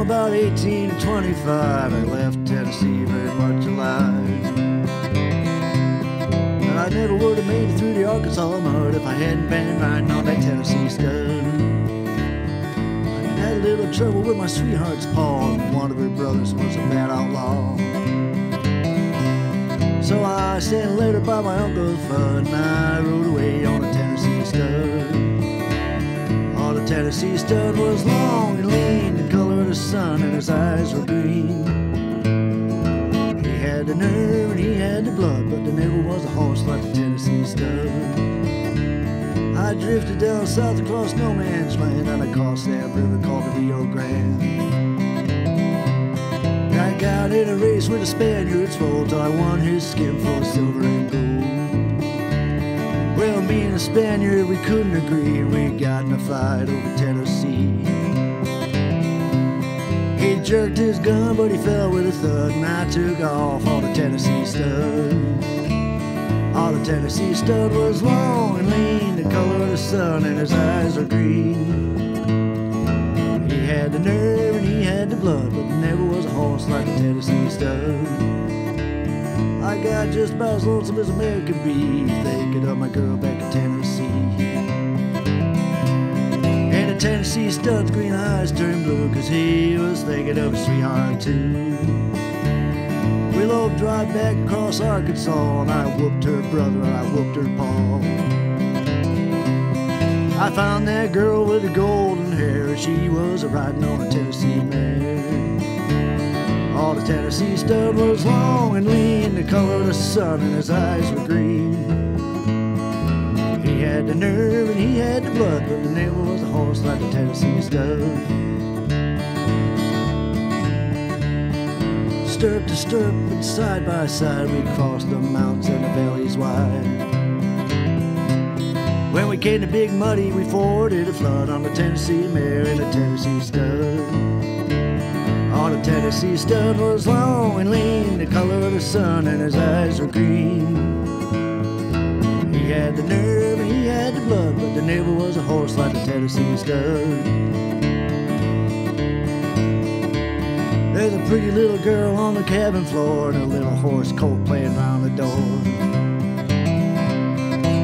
about 18 to 25, I left Tennessee very much alive. And I never would have made it through the Arkansas mud if I hadn't been riding on that Tennessee stud. I had a little trouble with my sweetheart's paw, and one of her brothers was a bad outlaw. So I sent a letter by my Uncle Fudd, and I rode away on a Tennessee stud. Oh, the Tennessee stud was long and his eyes were green. He had the nerve and he had the blood, but there never was a horse like the Tennessee stud. I drifted down south across no man's land, and I crossed that river called the Rio Grande. I got in a race with the Spaniards full till I won his skin of silver and gold. Well, me and the Spaniard, we couldn't agree. and We got in a fight over Tennessee. Jerked his gun, but he fell with a thud, and I took off on the Tennessee stud. All the Tennessee stud was long and lean, the color of the sun, and his eyes were green. He had the nerve and he had the blood, but never was a horse like the Tennessee stud. I got just about as lonesome as a man could be, thinking of my girl back in Tennessee. Tennessee stud's green eyes turned blue, cause he was thinking of his sweetheart too. We drive back across Arkansas, and I whooped her brother, and I whooped her paw. I found that girl with the golden hair. She was riding on a Tennessee mare. All the Tennessee stud was long and lean, the color of the sun, and his eyes were green. Had the nerve and he had the blood, but there never was a horse like the Tennessee stud. Stirrup to stirrup and side by side, we crossed the mountains and the valleys wide. When we came to Big Muddy, we forded a flood on the Tennessee mare and the Tennessee stud. Oh, the Tennessee stud was long and lean, the color of the sun, and his eyes were green. He had the nerve a horse like the Tennessee stud. There's a pretty little girl on the cabin floor and a little horse colt playing round the door.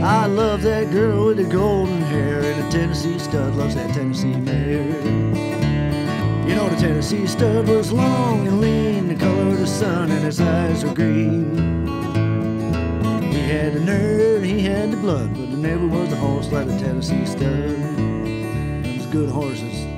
I love that girl with the golden hair, and the Tennessee stud loves that Tennessee mare. You know, the Tennessee stud was long and lean, the color of the sun, and his eyes were green. He had the nerve, had the blood, but there never was a horse like the Tennessee stud. Those good horses.